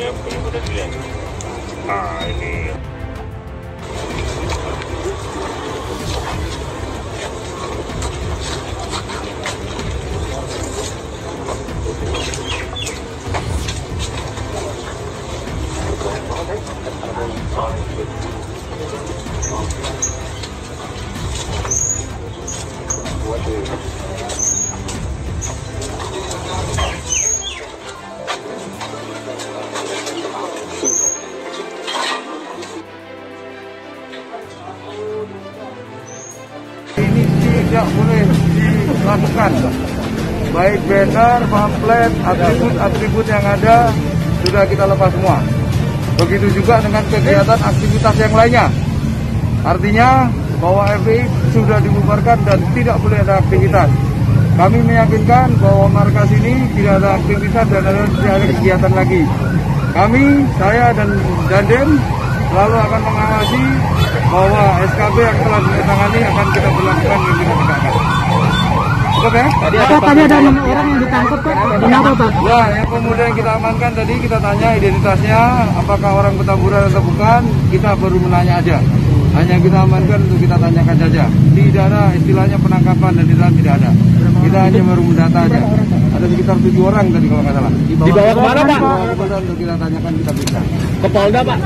그냥 끌고 다니지 아 이게 Thank you. Ini tidak boleh dilakukan. Baik banner, pamflet, atribut-atribut yang ada sudah kita lepas semua. Begitu juga dengan kegiatan aktivitas yang lainnya. Artinya bahwa FPI sudah dibubarkan dan tidak boleh ada aktivitas. Kami meyakinkan bahwa markas ini tidak ada aktivitas dan ada, tidak ada kegiatan lagi. Kami, saya dan Danden lalu akan mengawasi bahwa SKB yang telah ditandatangani akan kita berlakukan dan kita tegakkan. Cukup ya? Pak, tadi ada enam orang yang ditangkap Pak. Kenapa Pak? Ya, yang pemuda yang kita amankan tadi kita tanya identitasnya, apakah orang Petamburan atau bukan, kita baru menanya aja. Hanya kita amankan untuk kita tanyakan saja. Tidak ada istilahnya penangkapan dan tidak tidak ada. Kita hanya baru mendata aja. Ada sekitar tujuh orang tadi kalau nggak salah. Dibawa ke mana Pak? Dibawa ke Polda untuk kita tanyakan kita bisa. Ke Polda Pak.